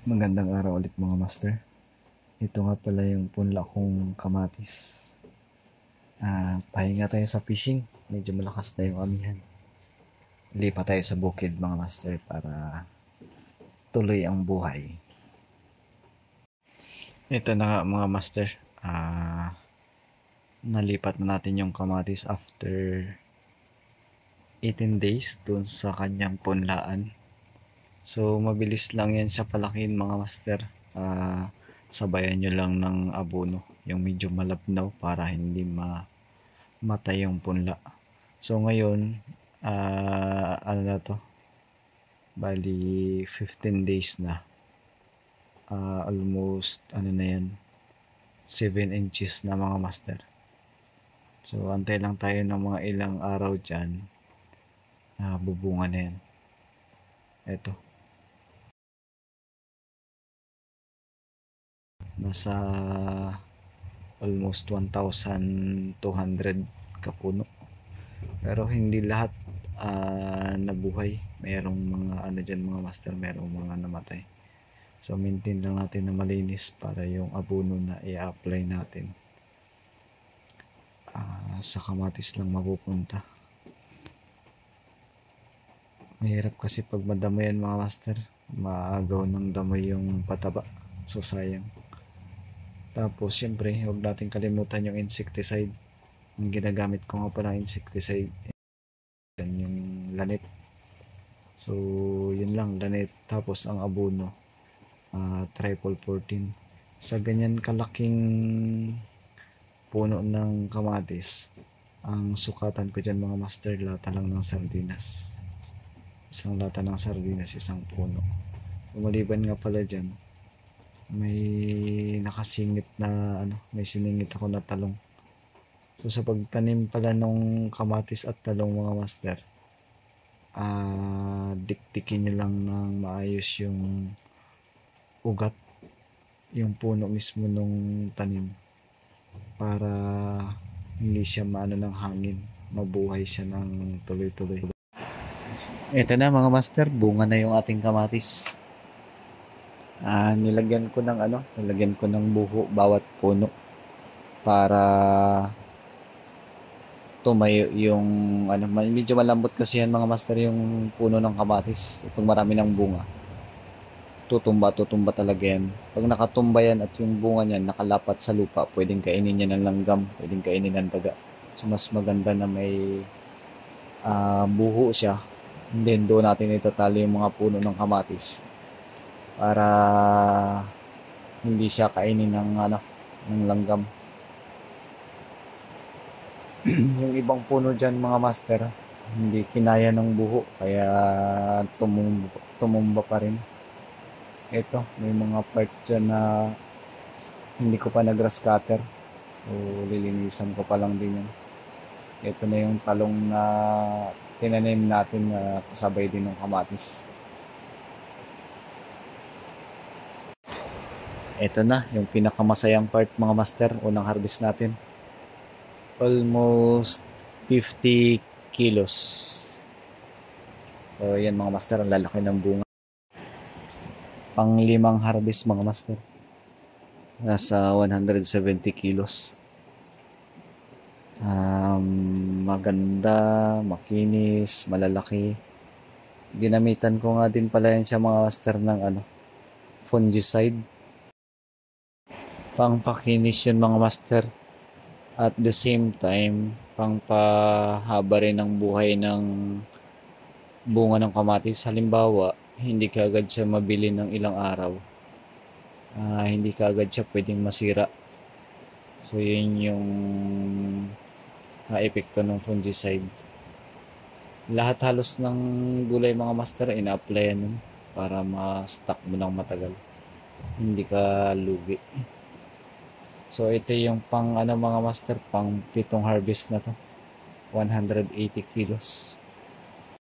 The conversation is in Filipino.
Magandang araw ulit mga master. Ito nga pala yung punla kong kamatis. Ah, pahinga tayo sa fishing. Medyo malakas na yung amihan. Lipa tayo sa bukid mga master para tuloy ang buhay. Ito na nga mga master. Ah, nalipat na natin yung kamatis after 18 days dun sa kanyang punlaan. So, mabilis lang yan siya palakin mga master. Ah, sabayan nyo lang ng abono, yung medyo malabnaw para hindi ma matay yung punla. So, ngayon, ah, ano na to? Bali, 15 days na. Ah, almost, ano na yan, 7 inches na mga master. So, antay lang tayo ng mga ilang araw dyan. Ah, bubunga na yan. Eto. Nasa almost 1,200 kapuno. Pero hindi lahat ah, nabuhay. Merong mga ano dyan mga master, merong mga namatay. So maintain lang natin na malinis para yung abono na i-apply natin ah, sa kamatis lang mapupunta. Mahirap kasi pag madamo yan mga master, maagaw ng damo yung pataba. So sayang. Tapos syempre, huwag natin kalimutan yung insecticide. Ang ginagamit ko nga pala insecticide, yan yung lanet. So yun lang, lanet. Tapos ang abono, ah, triple 14. Sa ganyan kalaking puno ng kamatis, ang sukatan ko dyan mga master, lata lang ng sardinas. Isang lata ng sardinas, isang puno. Maliban nga pala dyan, may nakasingit na ano, may siningit ako na talong. So sa pagtanim pala nung kamatis at talong mga master, ah dikdikin nyo lang ng maayos yung ugat, yung puno mismo nung tanim para hindi siya maano ng hangin, mabuhay siya ng tuloy-tuloy. Ito na mga master, bunga na yung ating kamatis. Ah, nilagyan ko ng ano, nilagyan ko ng buho bawat puno para tumayo yung ano, medyo malambot kasi yan mga master yung puno ng kamatis pag marami ng bunga. Tutumba, tutumba talaga yan. Pag nakatumba yan at yung bunga niyan nakalapat sa lupa, pwedeng kainin niya ng langgam, pwedeng kainin ng daga. So mas maganda na may ah, buho siya. And then doon natin itatali yung mga puno ng kamatis para hindi siya kainin ng ano ng langgam. yung ibang puno diyan mga master, hindi kinaya ng buho kaya tumumba, tumumba pa rin. Ito, may mga part dyan na hindi ko pa nag-grass cutter. O lilinisan ko pa lang din yan. Ito na yung talong na tinanim natin na kasabay din ng kamatis. Ito na, yung pinakamasayang part mga master, unang harvest natin. Almost 50 kilos. So yan mga master, ang lalaki ng bunga. Pang limang harvest mga master. Nasa 170 kilos. Um, maganda, makinis, malalaki. Ginamitan ko nga din pala yan siya mga master ng ano, fungicide pangpakinis yun mga master. At the same time, pangpahaba rin ng buhay ng bunga ng kamatis. Halimbawa, hindi ka agad siya mabili ng ilang araw. Ah, hindi ka agad siya pwedeng masira. So, yun yung uh, epekto ng fungicide. Lahat halos ng gulay mga master, ina-apply yan para ma-stock mo ng matagal. Hindi ka lugi. So ito yung pang ano mga master, pang pitong harvest na to. 180 kilos.